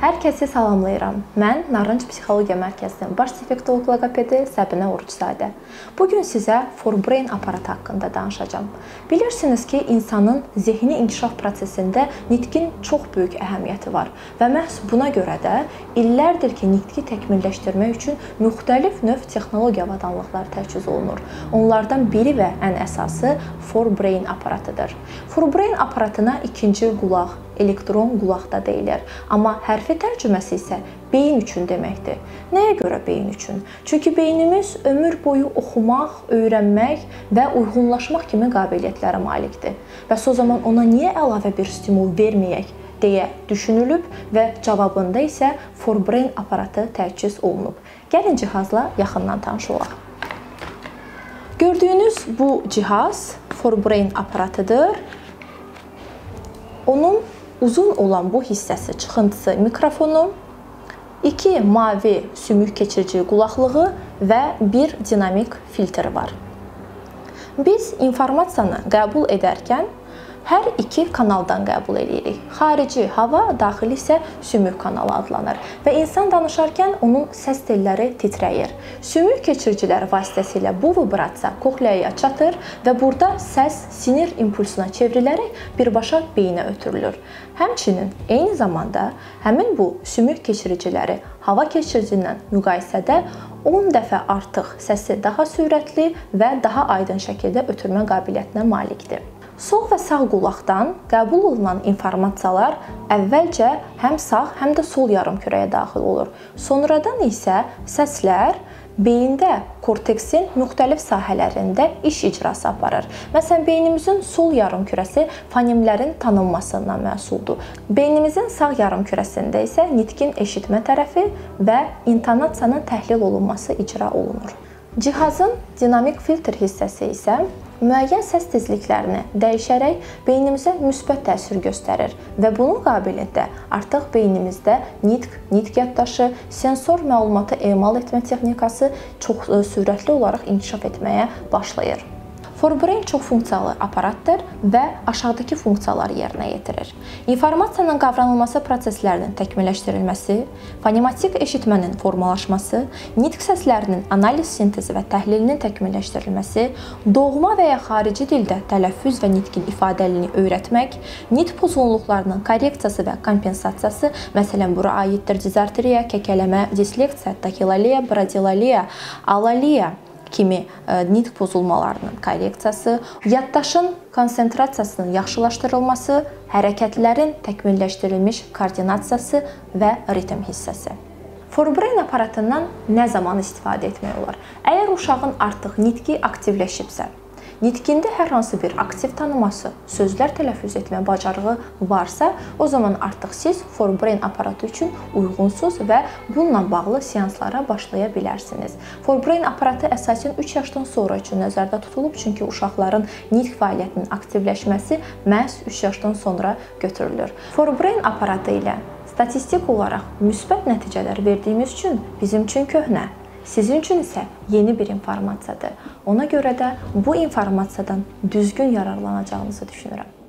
Hər kəsi salamlayıram. Mən Narınc Psixologiya Mərkəzinin baş defektoloq loqopedi Səbinə Oruczadə. Bu gün sizə forebrain aparatı haqqında danışacağam. Bilirsiniz ki, insanın zehni inkişaf prosesində nitqin çox böyük əhəmiyyəti var və məhz buna görə də illərdir ki, nitqi təkmilləşdirmək üçün müxtəlif növ texnologiya avadanlıqlar təchiz olunur. Onlardan biri və ən əsası forebrain aparatıdır. Forebrain aparatına ikinci qulaq, elektron qulaq da deyilir. Amma hərfi tərcüməsi isə beyin üçün deməkdir. Nəyə görə beyin üçün? Çünki beynimiz ömür boyu oxumaq, öyrənmək və uyğunlaşmaq kimi qabiliyyətlərə malikdir. Bəs o zaman ona niyə əlavə bir stimul verməyək? deyə düşünülüb və cavabında isə forebrain aparatı təchiz olunub. Gəlin cihazla yaxından tanış olaq. Gördüyünüz bu cihaz forebrain aparatıdır. Onun uzun olan bu hissəsi, çıxıntısı mikrofonu, iki mavi sümük keçirici qulaqlığı və bir dinamik filtr var. Biz informasiyanı qəbul edərkən hər iki kanaldan qəbul edirik. Xarici hava, daxili isə sümük kanalı adlanır və insan danışarkən onun səs telləri titrəyir. Sümük keçiricilər vasitəsilə bu vibrasiya koxleaya çatır və burada səs sinir impulsuna çevrilərək birbaşa beyinə ötürülür. Həmçinin eyni zamanda həmin bu sümük keçiriciləri hava keçirici ilə müqayisədə 10 dəfə artıq səsi daha sürətli və daha aydın şəkildə ötürmə qabiliyyətinə malikdir. Sol və sağ qulaqdan qəbul olunan informasiyalar əvvəlcə həm sağ, həm də sol yarımkürəyə daxil olur. Sonradan isə səslər beyində korteksin müxtəlif sahələrində iş icrası aparır. Məsələn, beynimizin sol yarımkürəsi fonemlərin tanınmasından məsuldur. Beynimizin sağ yarımkürəsində isə nitqin eşitmə tərəfi və intonasiyanın təhlil olunması icra olunur. Cihazın dinamik filtr hissəsi isə müəyyən səs tezliklərini dəyişərək beynimizə müsbət təsir göstərir və bunun qabiliyyəti artıq beynimizdə nitq, nitq yaddaşı, sensor məlumatı emal etmə texnikası çox e, sürətli olaraq inkişaf etməyə başlayır. Forbrain çoxfunksiyalı aparatdır və aşağıdakı funksiyaları yerinə yetirir. İnformasiyanın qavranılması proseslərinin təkmilləşdirilməsi, fonematik eşitmənin formalaşması, nitq səslərinin analiz, sintezi və təhlilinin təkmilləşdirilməsi, doğma və ya xarici dildə tələffüz və nitqin ifadəliyini öyrətmək, nitq pozğunluqlarının korreksiyası və kompensasiyası, məsələn, bura aiddir dizartriya, kəkələmə, disleksiya, takilaliya, bradilaliya, alaliya, kimi e, nitq pozulmalarının korreksiyası, yaddaşın konsentrasiyasının yaxşılaşdırılması, hərəkətlərin təkmilləşdirilmiş koordinasiyası və ritm hissəsi. Forbrain aparatından nə zaman istifadə etmək olar? Əgər uşağın artıq nitqi aktivləşibsə, Nitqində hər hansı bir aktiv tanıması, sözlər tələffüz etmə bacarığı varsa, o zaman artıq siz Forbrain aparatı üçün uyğunsuz və bununla bağlı seanslara başlaya bilərsiniz. Forbrain aparatı əsasən 3 yaşdan sonra üçün nəzərdə tutulub, çünki uşaqların nitq fəaliyyətinin aktivləşməsi məhz 3 yaşdan sonra götürülür. Forbrain aparatı ilə statistik olaraq müsbət nəticələr verdiyimiz üçün bizim üçün köhnə Sizin üçün isə yeni bir informasiyadır. Ona görə də bu informasiyadan düzgün yararlanacağınızı düşünürəm.